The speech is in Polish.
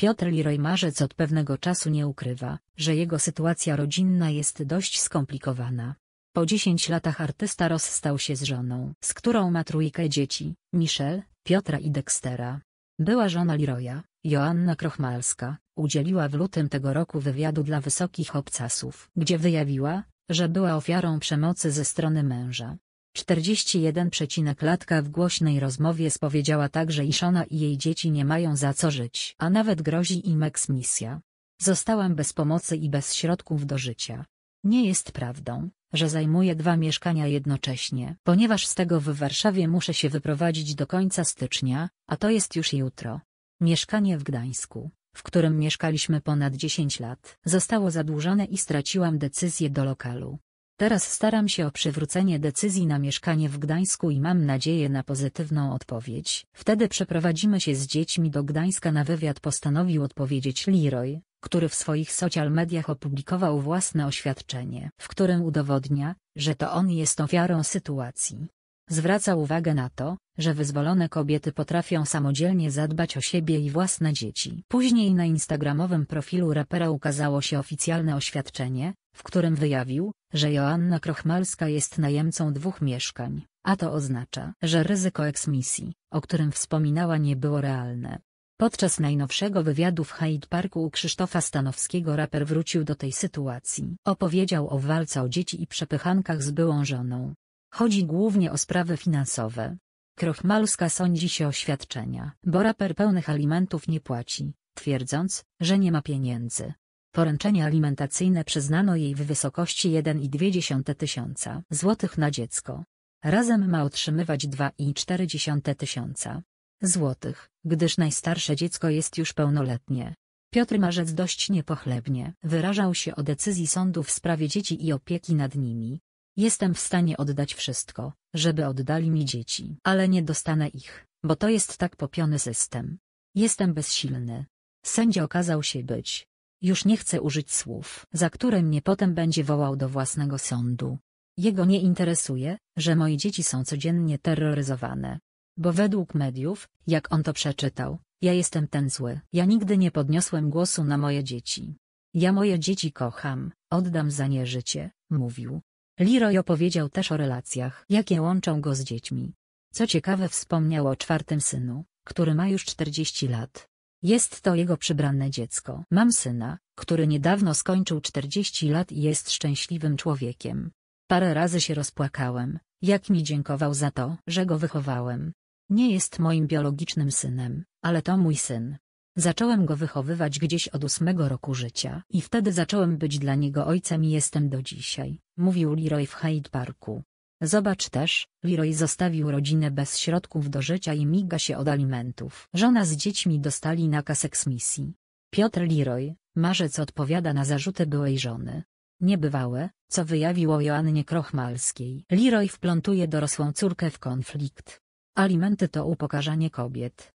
Piotr Leroy Marzec od pewnego czasu nie ukrywa, że jego sytuacja rodzinna jest dość skomplikowana. Po 10 latach artysta rozstał się z żoną, z którą ma trójkę dzieci, Michelle, Piotra i Dextera. Była żona Leroya, Joanna Krochmalska, udzieliła w lutym tego roku wywiadu dla Wysokich Obcasów, gdzie wyjawiła, że była ofiarą przemocy ze strony męża. 41 latka w głośnej rozmowie spowiedziała także iż ona i jej dzieci nie mają za co żyć, a nawet grozi im eksmisja. Zostałam bez pomocy i bez środków do życia. Nie jest prawdą, że zajmuję dwa mieszkania jednocześnie, ponieważ z tego w Warszawie muszę się wyprowadzić do końca stycznia, a to jest już jutro. Mieszkanie w Gdańsku, w którym mieszkaliśmy ponad 10 lat, zostało zadłużone i straciłam decyzję do lokalu. Teraz staram się o przywrócenie decyzji na mieszkanie w Gdańsku i mam nadzieję na pozytywną odpowiedź. Wtedy przeprowadzimy się z dziećmi do Gdańska na wywiad postanowił odpowiedzieć Leroy, który w swoich social mediach opublikował własne oświadczenie, w którym udowodnia, że to on jest ofiarą sytuacji. Zwraca uwagę na to, że wyzwolone kobiety potrafią samodzielnie zadbać o siebie i własne dzieci. Później na instagramowym profilu rapera ukazało się oficjalne oświadczenie, w którym wyjawił, że Joanna Krochmalska jest najemcą dwóch mieszkań, a to oznacza, że ryzyko eksmisji, o którym wspominała nie było realne. Podczas najnowszego wywiadu w Hyde Parku u Krzysztofa Stanowskiego raper wrócił do tej sytuacji. Opowiedział o walce o dzieci i przepychankach z byłą żoną. Chodzi głównie o sprawy finansowe. Krochmalska sądzi się oświadczenia, bo raper pełnych alimentów nie płaci, twierdząc, że nie ma pieniędzy. Poręczenie alimentacyjne przyznano jej w wysokości 1,2 tysiąca złotych na dziecko. Razem ma otrzymywać 2,4 tysiąca złotych, gdyż najstarsze dziecko jest już pełnoletnie. Piotr Marzec dość niepochlebnie wyrażał się o decyzji sądu w sprawie dzieci i opieki nad nimi. Jestem w stanie oddać wszystko, żeby oddali mi dzieci, ale nie dostanę ich, bo to jest tak popiony system. Jestem bezsilny. Sędzia okazał się być. Już nie chcę użyć słów, za które mnie potem będzie wołał do własnego sądu. Jego nie interesuje, że moje dzieci są codziennie terroryzowane. Bo według mediów, jak on to przeczytał, ja jestem ten zły. Ja nigdy nie podniosłem głosu na moje dzieci. Ja moje dzieci kocham, oddam za nie życie, mówił. Leroy opowiedział też o relacjach, jakie łączą go z dziećmi. Co ciekawe wspomniał o czwartym synu, który ma już 40 lat. Jest to jego przybranne dziecko. Mam syna, który niedawno skończył 40 lat i jest szczęśliwym człowiekiem. Parę razy się rozpłakałem, jak mi dziękował za to, że go wychowałem. Nie jest moim biologicznym synem, ale to mój syn. Zacząłem go wychowywać gdzieś od ósmego roku życia i wtedy zacząłem być dla niego ojcem i jestem do dzisiaj, mówił Leroy w Hyde Parku. Zobacz też, Leroy zostawił rodzinę bez środków do życia i miga się od alimentów. Żona z dziećmi dostali nakaz eksmisji. Piotr Leroy, marzec odpowiada na zarzuty byłej żony. Niebywałe, co wyjawiło Joannie Krochmalskiej. Leroy wplątuje dorosłą córkę w konflikt. Alimenty to upokarzanie kobiet,